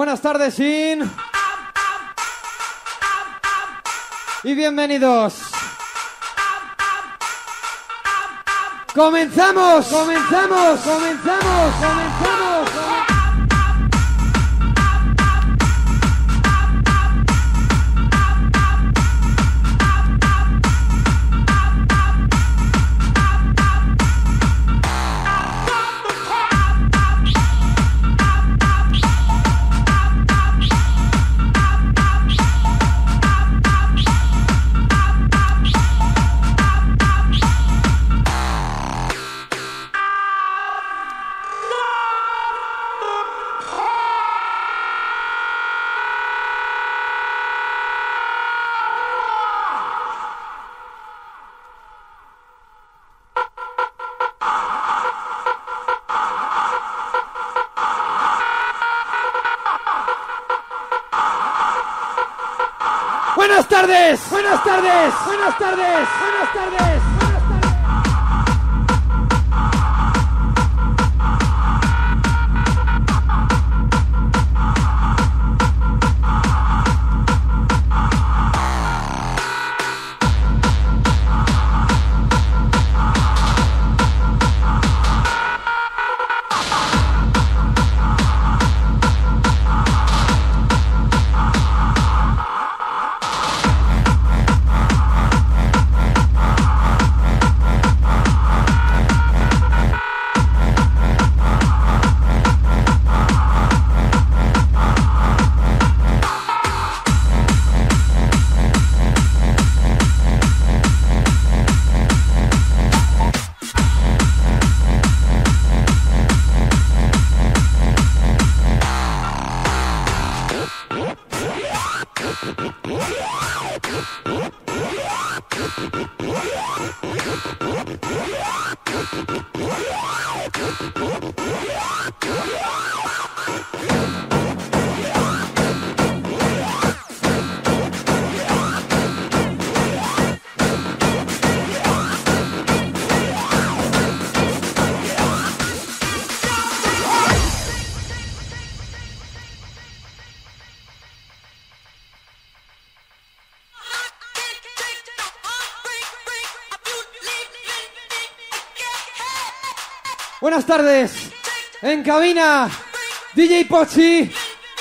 Buenas tardes, Sin. Y bienvenidos. Comenzamos, comenzamos, comenzamos, comenzamos. Buenas tardes, buenas tardes. Buenas tardes. En cabina, DJ Pochi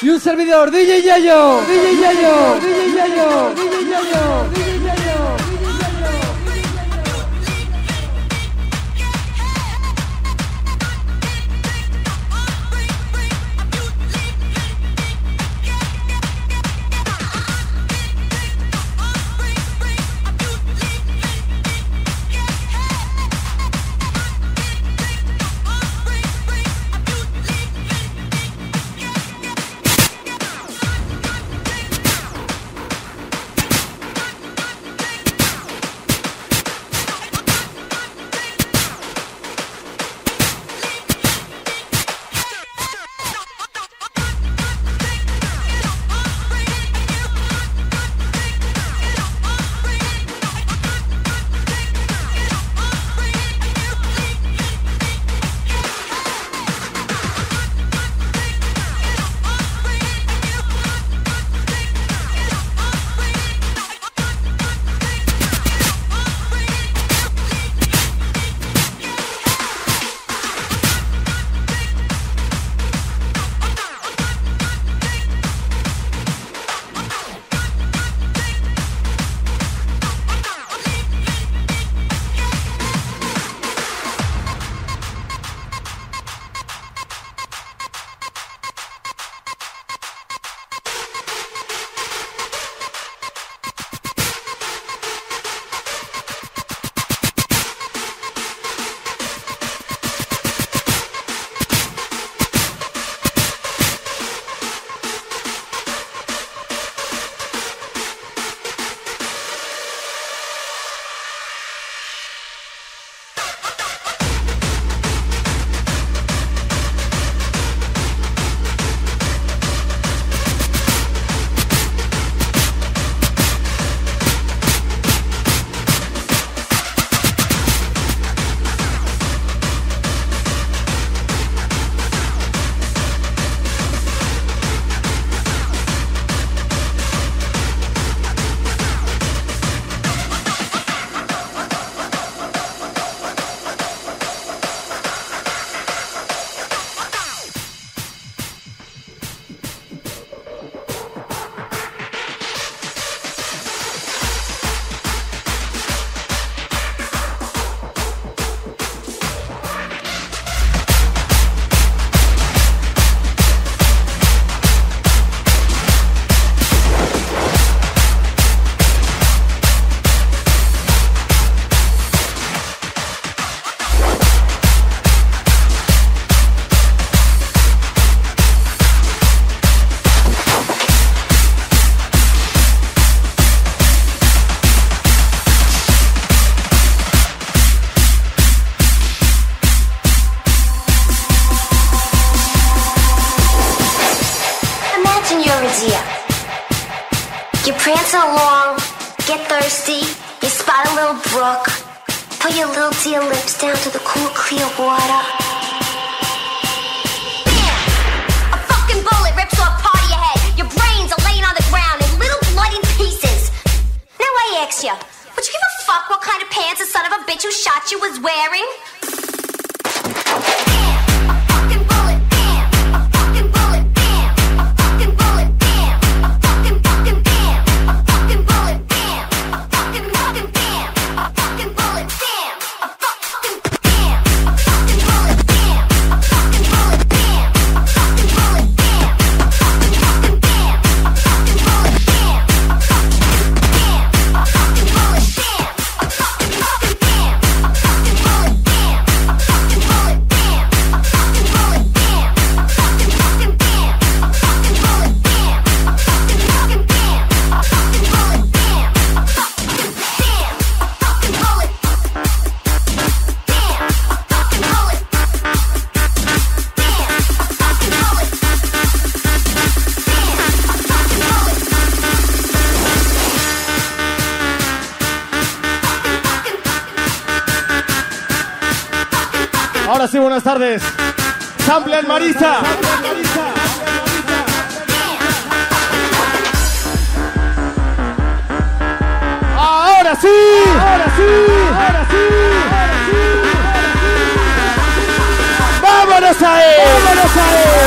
y un servidor, DJ Yayo. DJ Yayo. DJ Yayo. DJ Yayo. DJ Yayo. Ahora sí, buenas tardes. Sample Marisa. Ahora sí. Ahora sí. Ahora sí. Ahora sí. Vámonos a él. Vámonos a él.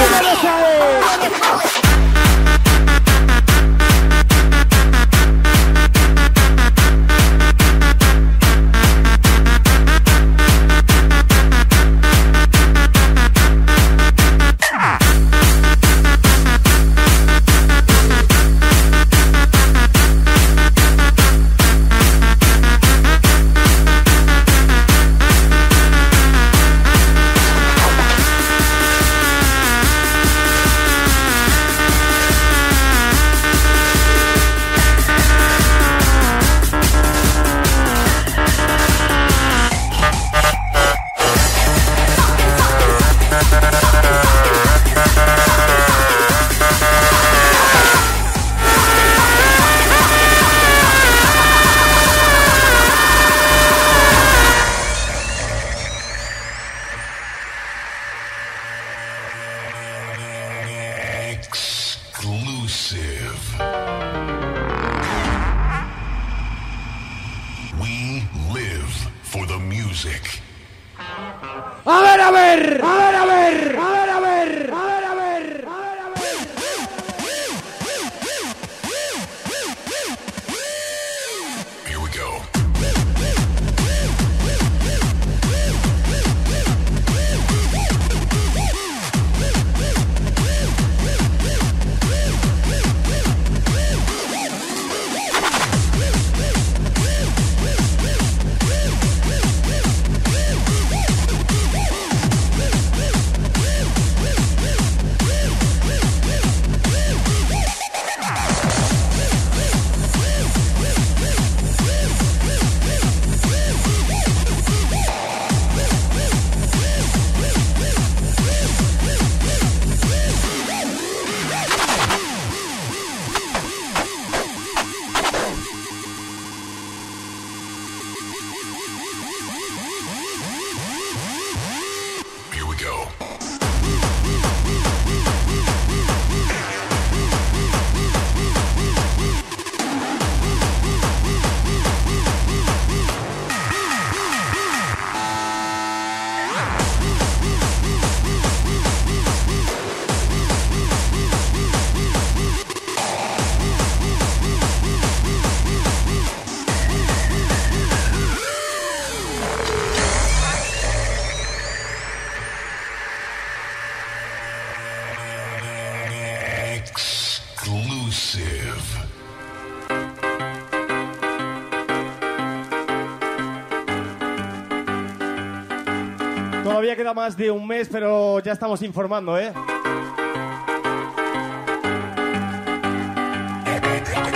queda más de un mes, pero ya estamos informando, ¿eh?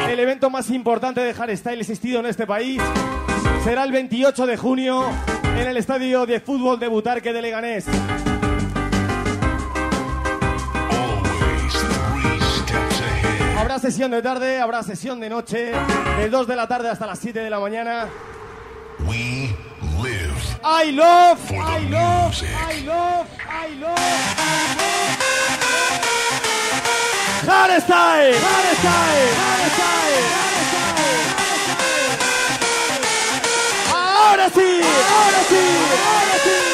El evento más importante de hardstyle existido en este país será el 28 de junio en el estadio de fútbol de Butarque de Leganés. Habrá sesión de tarde, habrá sesión de noche, de 2 de la tarde hasta las 7 de la mañana. I love, for the I love, music. I love, I love. Hardstyle, hardstyle, hardstyle. Ahora sí, ahora sí, ahora sí.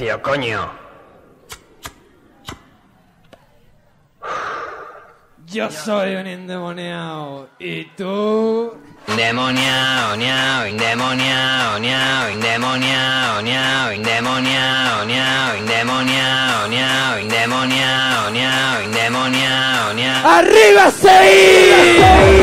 despacio, coño. Yo soy un endemoniado. ¿Y tú? Endemoniado, ñao, endemoniado, ñao, endemoniado, ñao, endemoniado, ñao, endemoniado, ñao, endemoniado, ñao, endemoniado, ñao. ¡Arriba, seis!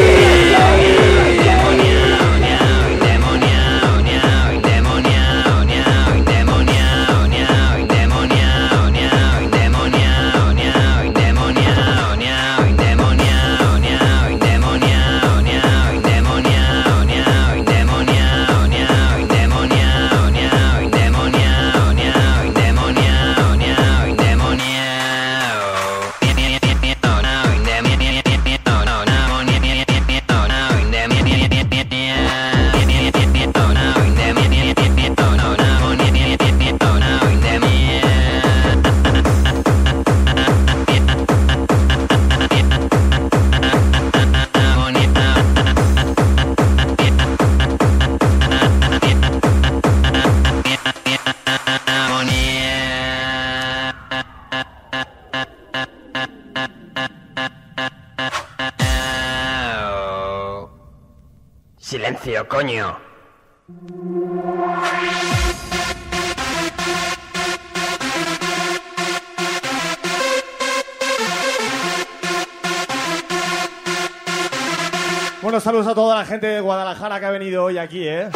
Coño. Bueno, saludos a toda la gente de Guadalajara que ha venido hoy aquí, ¿eh?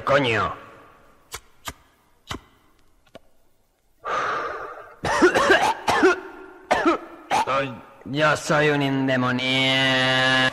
Silencio, coño. Yo soy un endemoniado.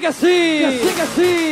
Que sí, que sí,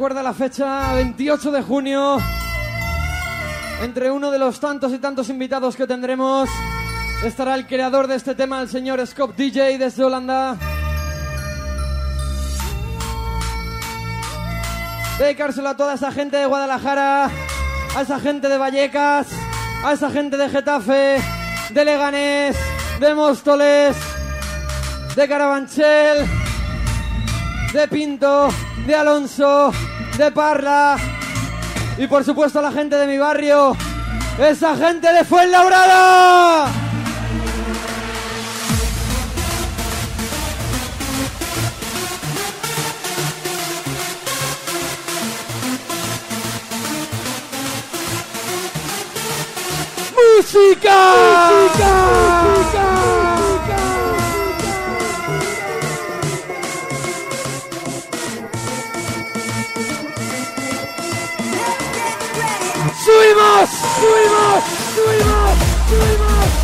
Recuerda la fecha, 28 de junio. Entre uno de los tantos y tantos invitados que tendremos estará el creador de este tema, el señor Scott DJ desde Holanda. Dedicárselo a toda esa gente de Guadalajara, a esa gente de Vallecas, a esa gente de Getafe, de Leganés, de Móstoles, de Carabanchel, de Pinto, de Alonso, de Parla y por supuesto la gente de mi barrio, esa gente de Fuenlabrada. ¡Música! ¡Música! ¡Subimos! ¡Subimos! ¡Subimos! ¡Subimos!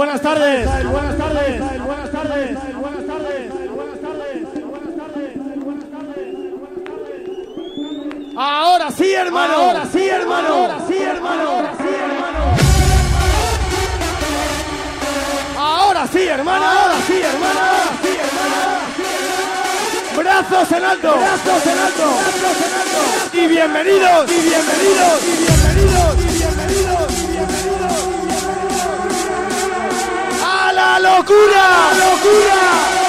Buenas tardes. Buenas tardes. Buenas tardes. Buenas tardes. Buenas tardes. Ahora sí, hermano. Ahora sí, hermano. Ahora sí, hermano. Ahora sí, hermano. Ahora sí, hermano. Ahora sí, hermano. Ahora sí, hermano. Brazos en alto. Brazos en alto. Brazos en alto. Y bienvenidos. Y bienvenidos. Y bienvenidos. ¡A la locura!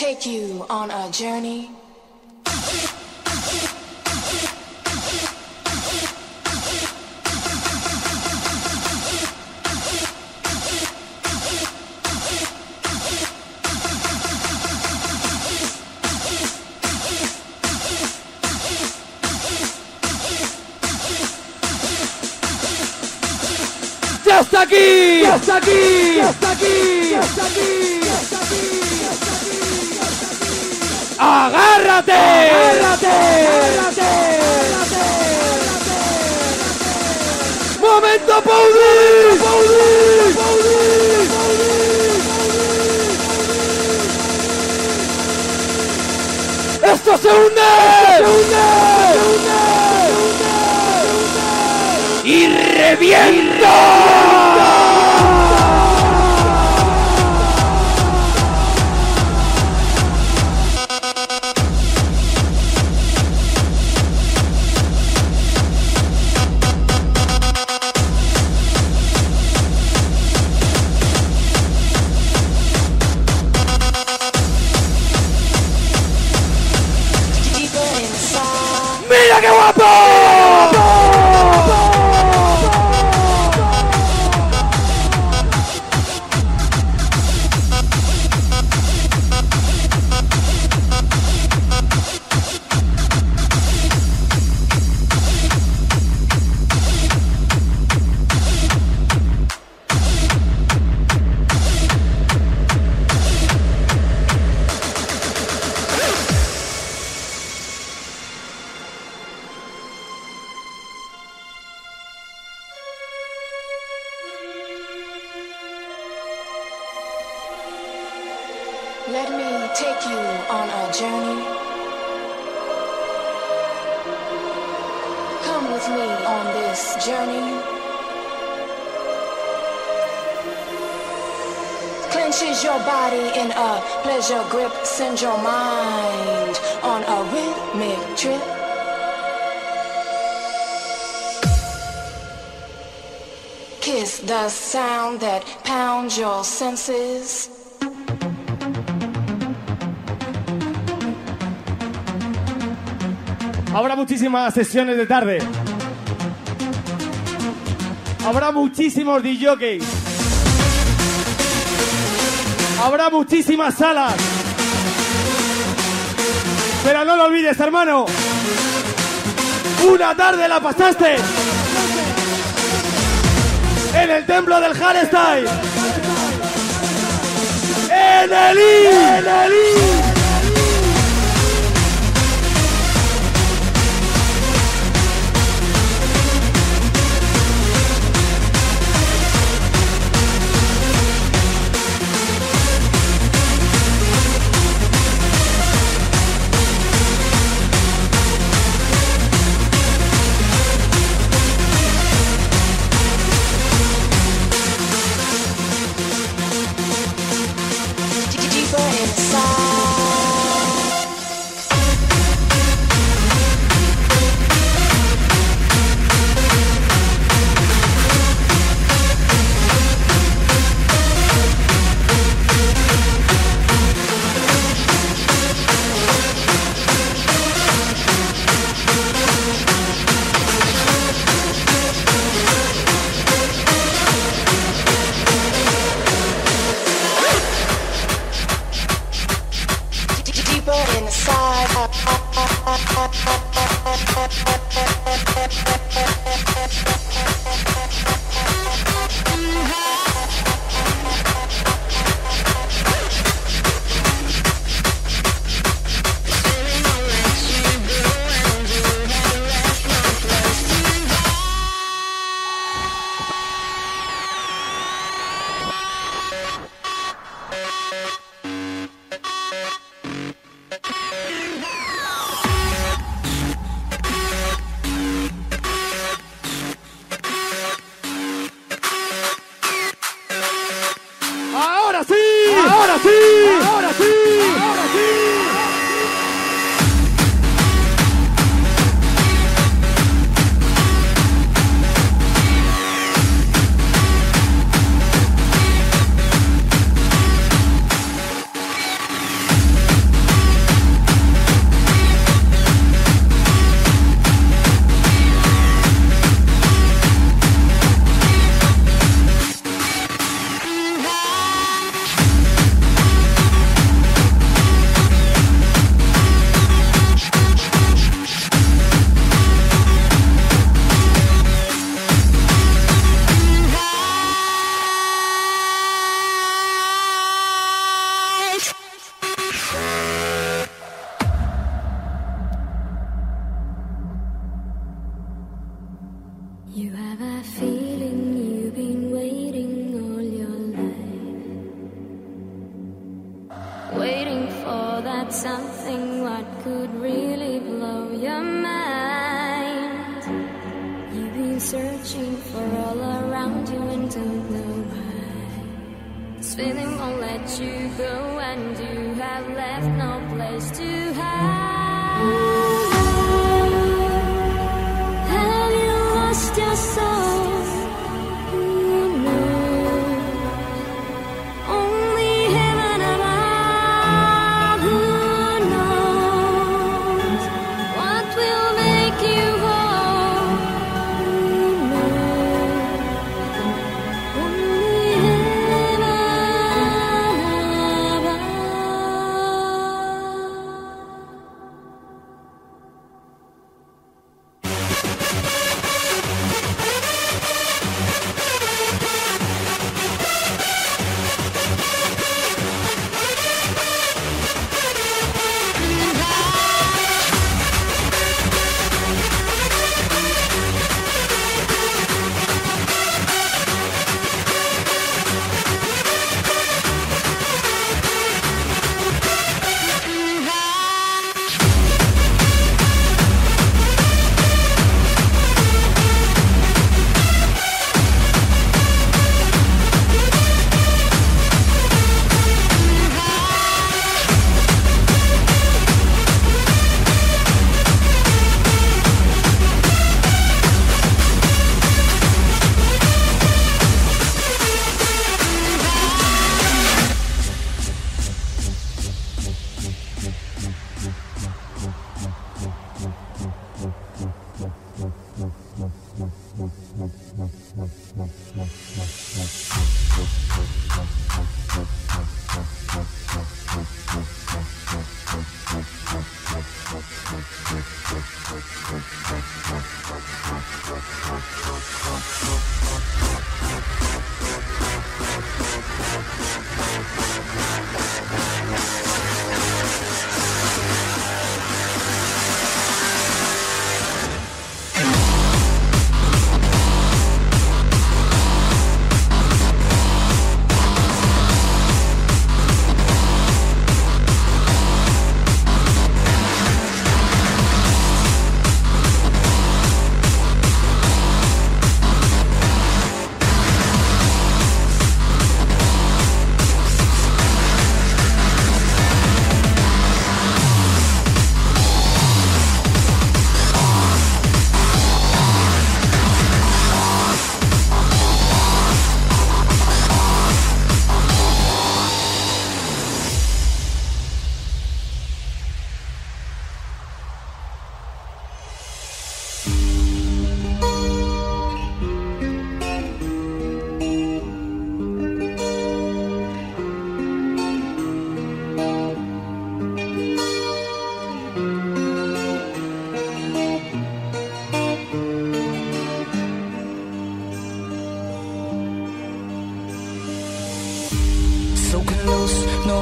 take you on a journey. ¡Ya está aquí! ¡Ya aquí! Aquí! Aquí! Aquí! ¡Agárrate! ¡Agárrate! ¡Agárrate! ¡Momento Pauli! ¡Pauli! ¡Pauli! ¡Esto se hunde! ¡Se hunde! ¡Y revienta! Bible. Sound that pounds your senses. Habrá muchísimas sesiones de tarde. Habrá muchísimos DJs. Habrá muchísimas salas. Pero no lo olvides, hermano. Una tarde la pasaste. En el templo del Hardstyle. En el. Inside.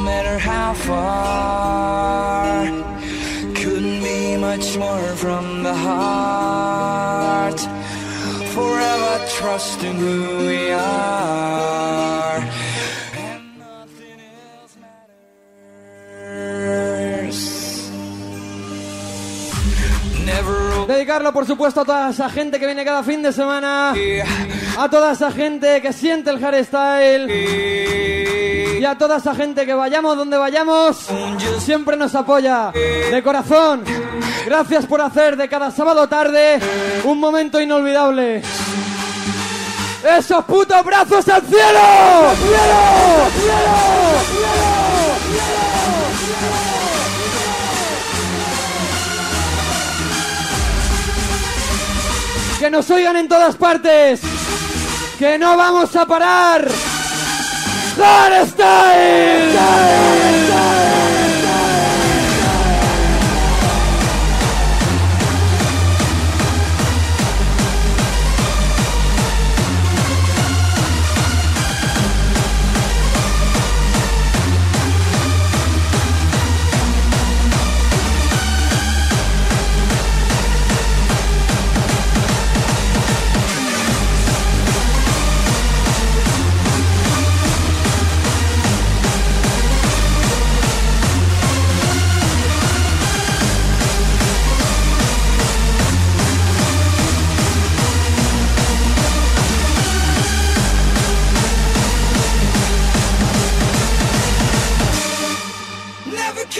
Matter how far. Couldn't be much more from the heart. Forever trusting who we are. And nothing else matters. Never Dedicarlo, por supuesto, a toda esa gente que viene cada fin de semana. A toda esa gente que siente el hardstyle. Y a toda esa gente que vayamos donde vayamos, siempre nos apoya. De corazón, gracias por hacer de cada sábado tarde un momento inolvidable. ¡Esos putos brazos al cielo! Que nos oigan en todas partes. Que no vamos a parar. Hardstyle. care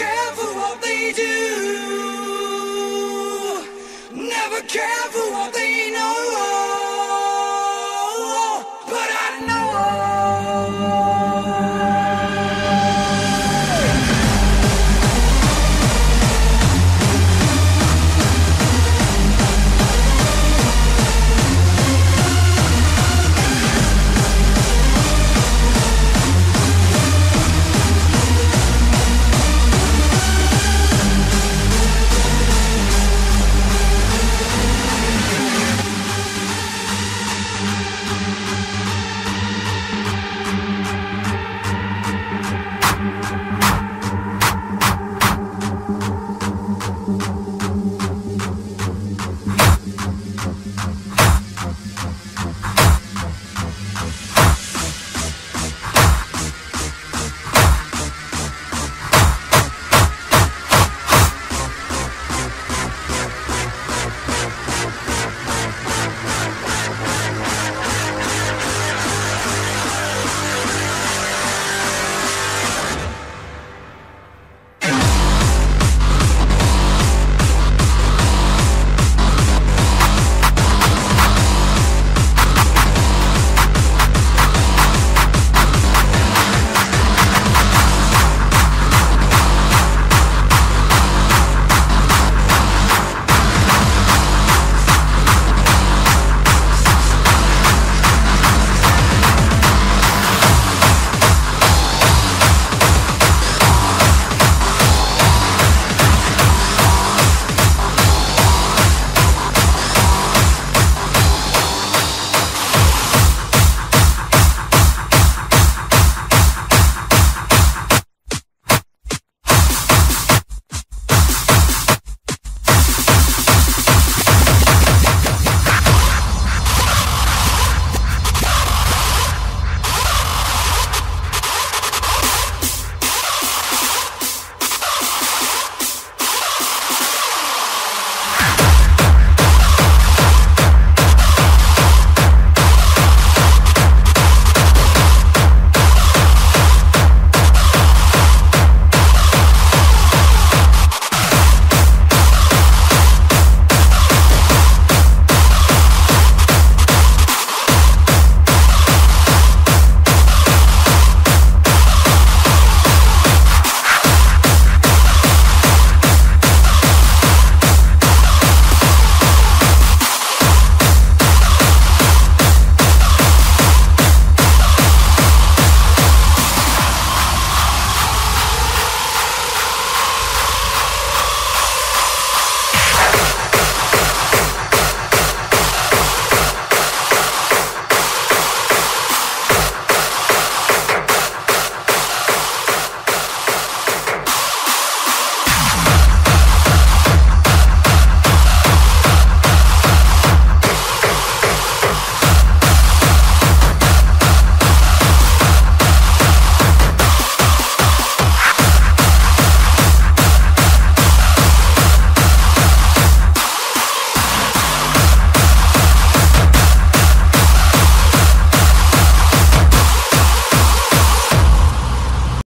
for what they do. Never care for what they.